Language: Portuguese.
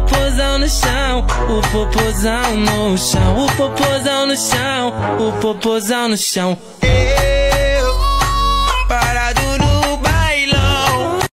popozão no chão, o popozão no chão, o popozão no chão, o popozão no chão.